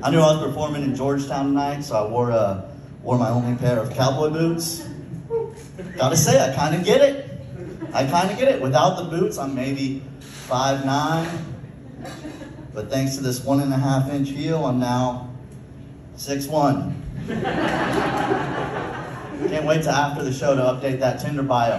I knew I was performing in Georgetown tonight, so I wore uh, wore my only pair of cowboy boots. Gotta say, I kind of get it. I kind of get it. Without the boots, I'm maybe five nine, but thanks to this one and a half inch heel, I'm now six one. Can't wait to after the show to update that Tinder bio.